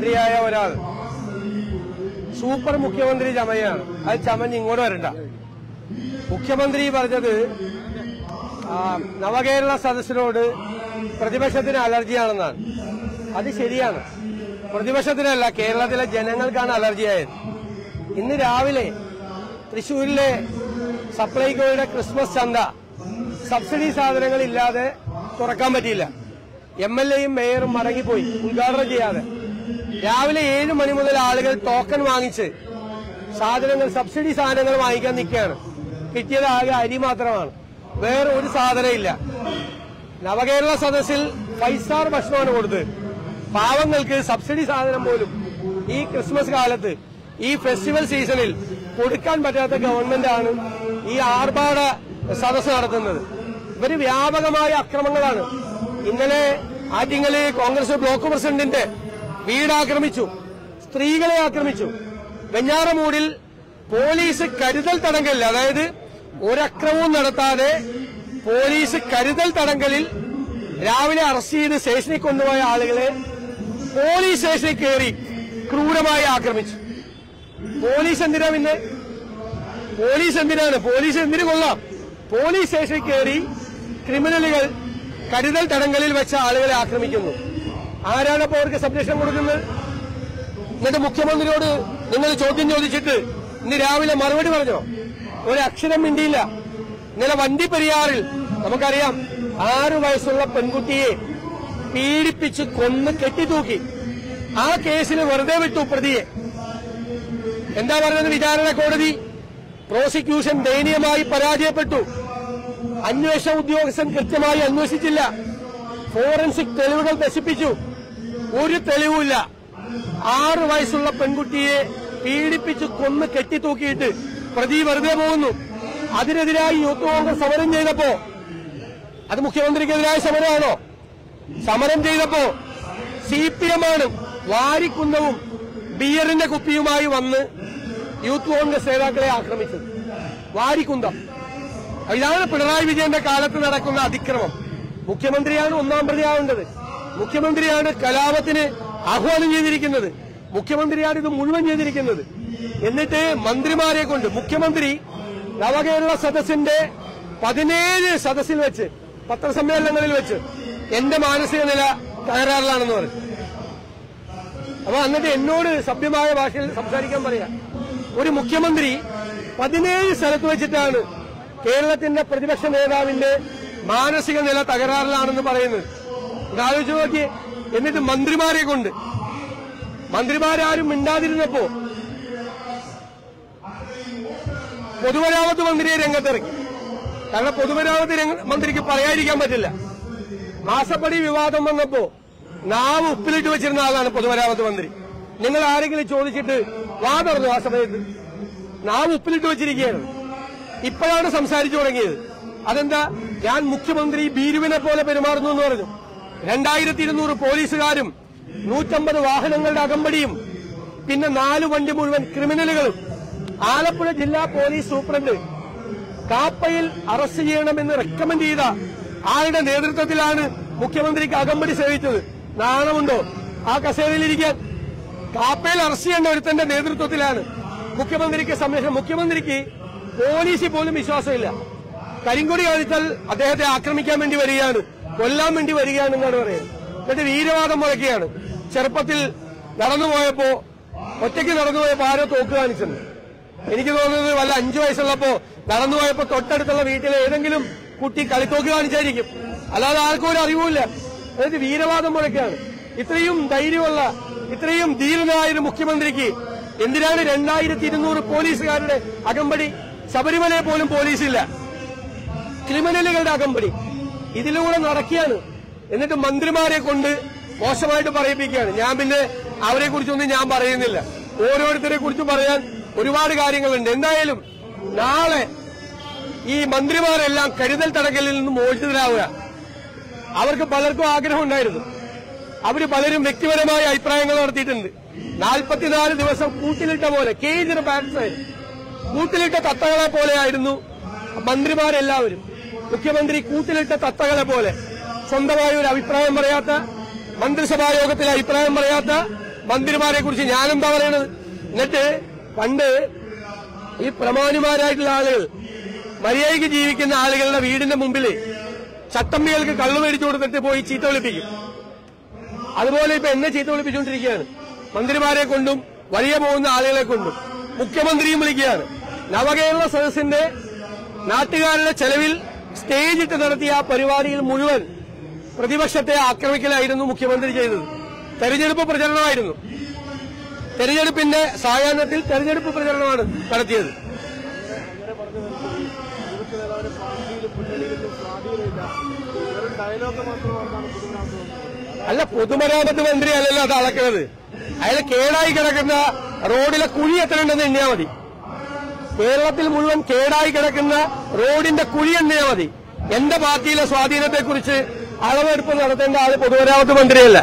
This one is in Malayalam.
മന്ത്രിയായ ഒരാൾ. സൂപ്പർ മുഖ്യമന്ത്രി ചമയാണ്. അത് ചമഞ്ഞ് ഇങ്ങോട്ട് വരണ്ട. മുഖ്യമന്ത്രി പറഞ്ഞത് നവകേരള സദസ്സിനോട് പ്രതിപക്ഷത്തിന് അലർജിയാണെന്നാണ്. അത് ശരിയാണ്. പ്രതിപക്ഷത്തിനല്ല കേരളത്തിലെ ജനങ്ങൾക്കാണ് അലർജിയായത്. ഇന്ന് രാവിലെ തൃശൂരിലെ സപ്ലൈകോയുടെ ക്രിസ്മസ് ചന്ത സബ്സിഡി സാധനങ്ങളില്ലാതെ തുറക്കാൻ പറ്റിയില്ല. എം എൽ എയും മേയറും മടങ്ങിപ്പോയി ഉദ്ഘാടനം ചെയ്യാതെ. രാവിലെ ഏഴ് മണി മുതൽ ആളുകൾ ടോക്കൺ വാങ്ങിച്ച് സാധനങ്ങൾ സബ്സിഡി സാധനങ്ങൾ വാങ്ങിക്കാൻ നിൽക്കുകയാണ്. കിട്ടിയത് ആകെ അരി മാത്രമാണ്. വേറെ ഒരു സാധനമില്ല നവകേരള സദസ്സിൽ ഫൈവ് സ്റ്റാർ ഭക്ഷണമാണ് കൊടുത്തത്. പാവങ്ങൾക്ക് സബ്സിഡി സാധനം പോലും ഈ ക്രിസ്മസ് കാലത്ത് ഈ ഫെസ്റ്റിവൽ സീസണിൽ കൊടുക്കാൻ പറ്റാത്ത ഗവൺമെന്റാണ് ഈ ആർഭാട സദസ് നടത്തുന്നത്. ഇവർ വ്യാപകമായ അക്രമങ്ങളാണ്. ഇന്നലെ ആറ്റിങ്ങൽ കോൺഗ്രസ് ബ്ലോക്ക് പ്രസിഡന്റിന്റെ വീട് ആക്രമിച്ചു സ്ത്രീകളെ ആക്രമിച്ചു. വെഞ്ഞാറമൂടിൽ പോലീസ് കരുതൽ തടങ്കലിൽ അതായത് ഒരക്രമവും നടത്താതെ പോലീസ് കരുതൽ തടങ്കലിൽ രാവിലെ അറസ്റ്റ് ചെയ്ത് സ്റ്റേഷനിൽ കൊണ്ടുപോയ ആളുകളെ പോലീസ് സ്റ്റേഷനിൽ കയറി ക്രൂരമായി ആക്രമിച്ചു. പോലീസ് എന്തിനാ പിന്നെ? പോലീസ് എന്തിനാണ്? പോലീസ് എന്തിനു കൊള്ളാം? പോലീസ് സ്റ്റേഷനിൽ കയറി ക്രിമിനലുകൾ കരുതൽ തടങ്കലിൽ വെച്ച ആളുകളെ ആക്രമിക്കുന്നു. ആരാണ് അപ്പോൾ അവർക്ക് സംരക്ഷണം കൊടുക്കുന്നത്? എന്നിട്ട് മുഖ്യമന്ത്രിയോട് നിങ്ങൾ ചോദ്യം ചോദിച്ചിട്ട് ഇന്ന് രാവിലെ മറുപടി പറഞ്ഞോ? ഒരു അക്ഷരം മിണ്ടിയില്ല. ഇന്നലെ വണ്ടിപ്പെരിയാറിൽ നമുക്കറിയാം ആറു വയസ്സുള്ള പെൺകുട്ടിയെ പീഡിപ്പിച്ച് കൊന്ന് കെട്ടിത്തൂക്കി. ആ കേസിൽ വെറുതെ വിട്ടു പ്രതിയെ. എന്താ പറഞ്ഞത് വിചാരണ കോടതി? പ്രോസിക്യൂഷൻ ദയനീയമായി പരാജയപ്പെട്ടു. അന്വേഷണ ഉദ്യോഗസ്ഥൻ കൃത്യമായി അന്വേഷിച്ചില്ല. ഫോറൻസിക് തെളിവുകൾ നശിപ്പിച്ചു. ഒരു തെളിവുമില്ല. ആറു വയസ്സുള്ള പെൺകുട്ടിയെ പീഡിപ്പിച്ച് കൊന്ന് കെട്ടിത്തൂക്കിയിട്ട് പ്രതി വെറുതെ പോകുന്നു. അതിനെതിരായി യൂത്ത് കോൺഗ്രസ് സമരം ചെയ്തപ്പോ അത് മുഖ്യമന്ത്രിക്കെതിരായ സമരമാണോ? സമരം ചെയ്തപ്പോ സി പി എം ആണ് വാരിക്കുന്നവും ബിയറിന്റെ കുപ്പിയുമായി വന്ന് യൂത്ത് കോൺഗ്രസ് നേതാക്കളെ ആക്രമിച്ചത്. വാരിക്കുന്തം. ഇതാണ് പിണറായി വിജയന്റെ കാലത്ത് നടക്കുന്ന അതിക്രമം. മുഖ്യമന്ത്രിയാണ് ഒന്നാം പ്രതിയാവേണ്ടത്. മുഖ്യമന്ത്രിയാണ് കലാപത്തിന് ആഹ്വാനം ചെയ്തിരിക്കുന്നത്. മുഖ്യമന്ത്രിയാണ് ഇത് മുഴുവൻ ചെയ്തിരിക്കുന്നത്. എന്നിട്ട് മന്ത്രിമാരെ കൊണ്ട് മുഖ്യമന്ത്രി നവകേരള സദസ്സിന്റെ പതിനേഴ് സദസ്സിൽ വെച്ച് പത്രസമ്മേളനങ്ങളിൽ വെച്ച് എന്റെ മാനസിക നില തകരാറിലാണെന്ന് പറഞ്ഞു. അപ്പൊ എന്നിട്ട് എന്നോട് സഭ്യമായ ഭാഷയിൽ സംസാരിക്കാൻ പറയാ. ഒരു മുഖ്യമന്ത്രി പതിനേഴ് സ്ഥലത്ത് വെച്ചിട്ടാണ് കേരളത്തിന്റെ പ്രതിപക്ഷ നേതാവിന്റെ മാനസിക നില തകരാറിലാണെന്ന് പറയുന്നത്. ഇത് ആലോചിച്ച് നോക്കി. എന്നിട്ട് മന്ത്രിമാരെ കൊണ്ട്. മന്ത്രിമാരാരും മിണ്ടാതിരുന്നപ്പോ പൊതുമരാമത്ത് മന്ത്രിയെ രംഗത്തിറക്കി. കാരണം പൊതുമരാമത്ത് മന്ത്രിക്ക് പറയാതിരിക്കാൻ പറ്റില്ല. മാസപ്പടി വിവാദം വന്നപ്പോ നാവ് ഉപ്പിലിട്ട് വെച്ചിരുന്ന ആളാണ് പൊതുമരാമത്ത് മന്ത്രി. നിങ്ങൾ ആരെങ്കിലും ചോദിച്ചിട്ട് വാ ആ സമയത്ത് നാവ് ഉപ്പിലിട്ട് വെച്ചിരിക്കുകയാണ്. ഇപ്പോഴാണ് സംസാരിച്ചു തുടങ്ങിയത്. അതെന്താ? ഞാൻ മുഖ്യമന്ത്രി ബീരുവിനെ പോലെ പെരുമാറുന്നു എന്ന് പറഞ്ഞു. രണ്ടായിരത്തി ഇരുന്നൂറ് പോലീസുകാരും നൂറ്റമ്പത് വാഹനങ്ങളുടെ അകമ്പടിയും പിന്നെ നാല് വണ്ടി മുഴുവൻ ക്രിമിനലുകളും. ആലപ്പുഴ ജില്ലാ പോലീസ് സൂപ്രണ്ട് കാപ്പയിൽ അറസ്റ്റ് ചെയ്യണമെന്ന് റെക്കമെന്റ് ചെയ്ത ആളുടെ നേതൃത്വത്തിലാണ് മുഖ്യമന്ത്രിക്ക് അകമ്പടി സേവിച്ചത്. നാണമുണ്ടോ? ആ കസേരയിലിരിക്കാൻ. കാപ്പയിൽ അറസ്റ്റ് ചെയ്യേണ്ട ഒരുത്തന്റെ നേതൃത്വത്തിലാണ് മുഖ്യമന്ത്രിക്ക് സംരക്ഷണം. മുഖ്യമന്ത്രിക്ക് പോലീസിൽ പോലും വിശ്വാസമില്ല. കരിങ്കൊടി കാണിച്ചാൽ അദ്ദേഹത്തെ ആക്രമിക്കാൻ വേണ്ടി വരികയാണ്. കൊല്ലാൻ വേണ്ടി വരികയാണ് എന്നാണ് പറയുന്നത്. എന്നിട്ട് വീരവാദം മുഴക്കുകയാണ് ചെറുപ്പത്തിൽ നടന്നുപോയപ്പോ ഒറ്റയ്ക്ക് നടന്നുപോയപ്പോ ആരോ തോക്ക് കാണിച്ചത് എനിക്ക് തോന്നുന്നത് വല്ല അഞ്ചു വയസ്സുള്ളപ്പോ നടന്നുപോയപ്പോ തൊട്ടടുത്തുള്ള വീട്ടിലെ ഏതെങ്കിലും കുട്ടി കളിത്തോക്ക് കാണിച്ചായിരിക്കും. അല്ലാതെ ആർക്കും ഒരു അറിവുമില്ല. എന്നിട്ട് വീരവാദം മുഴക്കുകയാണ് ഇത്രയും ധൈര്യമുള്ള ഇത്രയും ധീരനായ ഒരു മുഖ്യമന്ത്രിക്ക് എന്തിനാണ് രണ്ടായിരത്തി ഇരുന്നൂറ് പോലീസുകാരുടെ അകമ്പടി? ശബരിമലയെ പോലും പോലീസില്ല. ക്രിമിനലുകളുടെ അകമ്പടി. ഇതിലൂടെ നടക്കുകയാണ്. എന്നിട്ട് മന്ത്രിമാരെ കൊണ്ട് മോശമായിട്ട് പറയിപ്പിക്കുകയാണ്. ഞാൻ പിന്നെ അവരെ കുറിച്ചൊന്നും ഞാൻ പറയുന്നില്ല. ഓരോരുത്തരെ കുറിച്ച് പറയാൻ ഒരുപാട് കാര്യങ്ങളുണ്ട്. എന്തായാലും നാളെ ഈ മന്ത്രിമാരെല്ലാം കരുതൽ തടങ്കലിൽ നിന്ന് മോചിതരാവുക. അവർക്ക് പലർക്കും ആഗ്രഹമുണ്ടായിരുന്നു അവർ പലരും വ്യക്തിപരമായ അഭിപ്രായങ്ങൾ നടത്തിയിട്ടുണ്ട്. നാൽപ്പത്തിനാല് ദിവസം കൂട്ടിലിട്ട പോലെ കേജിന് ബാറ്റ്സ് കൂട്ടിലിട്ട തത്തകളെ പോലെയായിരുന്നു മന്ത്രിമാരെല്ലാവരും. മുഖ്യമന്ത്രി കൂട്ടിലിട്ട തത്തകളെ പോലെ. സ്വന്തമായ ഒരു അഭിപ്രായം പറയാത്ത മന്ത്രിസഭാ യോഗത്തിൽ അഭിപ്രായം പറയാത്ത മന്ത്രിമാരെ കുറിച്ച് ഞാനെന്താ പറയണത്? എന്നിട്ട് പണ്ട് ഈ പ്രമാണിമാരായിട്ടുള്ള ആളുകൾ മര്യാദയ്ക്ക് ജീവിക്കുന്ന ആളുകളുടെ വീടിന്റെ മുമ്പിൽ ചട്ടമ്പികൾക്ക് കള്ളു മേടിച്ചു കൊടുത്തിട്ട് പോയി ചീത്ത വിളിപ്പിക്കും. അതുപോലെ ഇപ്പൊ എന്നെ ചീത്ത വിളിപ്പിച്ചുകൊണ്ടിരിക്കുകയാണ്. മന്ത്രിമാരെ കൊണ്ടും വലിയ പോകുന്ന ആളുകളെ കൊണ്ടും മുഖ്യമന്ത്രിയും വിളിക്കുകയാണ്. നവകേരള സദസ്സിന്റെ നാട്ടുകാരുടെ ചെലവിൽ സ്റ്റേജ് ഇട്ട് നടത്തിയ പരിപാടിയിൽ മുഴുവൻ പ്രതിപക്ഷത്തെ ആക്രമിക്കലായിരുന്നു മുഖ്യമന്ത്രി ചെയ്തത്. തെരഞ്ഞെടുപ്പ് പ്രചരണമായിരുന്നു. തെരഞ്ഞെടുപ്പിന്റെ സായാഹ്നത്തിൽ തെരഞ്ഞെടുപ്പ് പ്രചരണമാണ് നടത്തിയത്. അല്ല പൊതുമരാമത്ത് മന്ത്രി അല്ലല്ലോ അത് അളക്കുന്നത് അയാൾ കേടായി കിടക്കുന്ന റോഡിലെ കുഴി എത്രയുണ്ടെന്ന് എണ്ണിയാൽ മതി. കേരളത്തിൽ മുഴുവൻ കേടായി കിടക്കുന്ന റോഡിന്റെ കുഴി എണ്ണിയാ മതി. എന്റെ പാർട്ടിയിലെ സ്വാധീനത്തെക്കുറിച്ച് അളവെടുപ്പ് നടത്തേണ്ട ആൾ പൊതുമരാമത്ത് മന്ത്രിയല്ല.